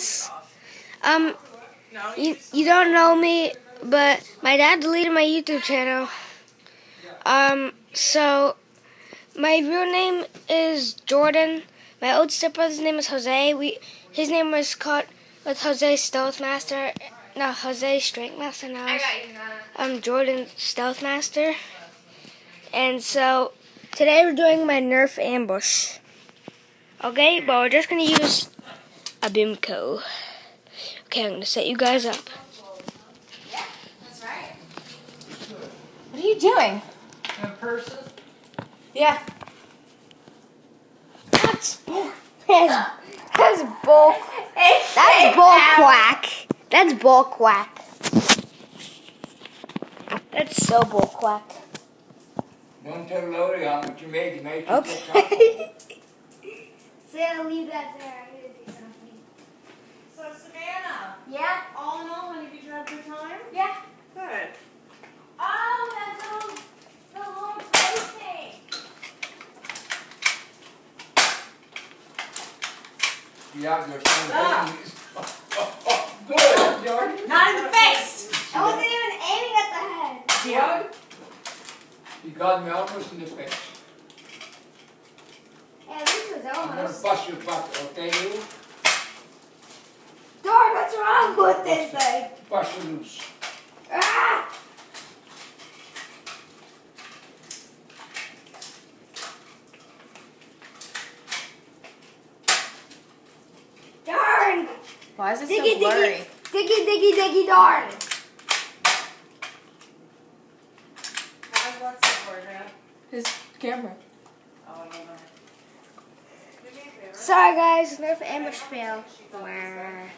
guys. Um, you you don't know me, but my dad deleted my YouTube channel. Um, so my real name is Jordan. My old stepbrother's name is Jose. We his name was caught with Jose Stealth Master. No, Jose Strength Master now. I'm Jordan Stealth Master. And so today we're doing my Nerf ambush. Okay, but we're just gonna use a Bimco. Okay, I'm gonna set you guys up. Yeah, that's right. What are you doing? In person? Yeah. That's bull. That's, that's bull. That's bull quack. That's bull quack. That's so bull quack. Don't tell Lori how much you made. You made Okay. so I'll leave that there. I'm gonna do something. So Savannah, Yeah. all in all, honey, did you have a good time? Yeah. Good. Oh, that little, the little posting. Yeah, your son Ah. Good, George. Not in the face. I wasn't even aiming at the head. Yeah. You got me almost in the face. Yeah, this was I'm gonna bust your butt, okay, you? Darn, what's wrong with this thing? Bust you loose. Ah! Darn! Why is it Diggy, so blurry? diggy, diggy, diggy, diggy, darn! How's that support, Dad? His camera. Oh, I don't know. Do me a favor. Sorry guys, Nerf ambush fail. Wah.